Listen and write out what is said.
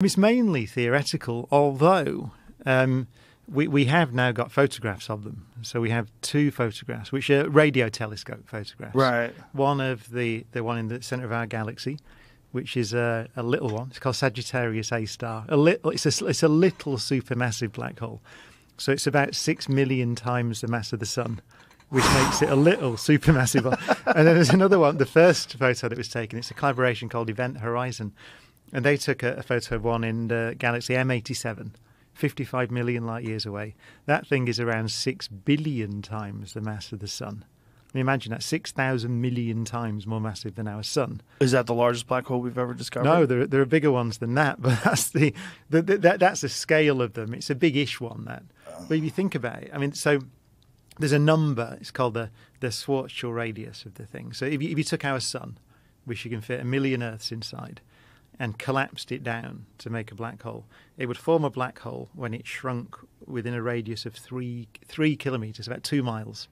It's mainly theoretical, although um, we, we have now got photographs of them. So we have two photographs, which are radio telescope photographs. Right. One of the, the one in the center of our galaxy, which is a, a little one. It's called Sagittarius A star. A little, it's a, it's a little supermassive black hole. So it's about six million times the mass of the sun, which makes it a little supermassive. and then there's another one. The first photo that was taken. It's a collaboration called Event Horizon, and they took a, a photo of one in the galaxy M87. 55 million light years away. That thing is around 6 billion times the mass of the sun. I mean, imagine that 6,000 million times more massive than our sun. Is that the largest black hole we've ever discovered? No, there, there are bigger ones than that, but that's the, the, the that, that's the scale of them. It's a big-ish one that. But if you think about it, I mean, so there's a number. It's called the the Schwarzschild radius of the thing. So if you, if you took our sun, which you can fit a million Earths inside, and collapsed it down to make a black hole, it would form a black hole when it shrunk within a radius of three three kilometers, about two miles.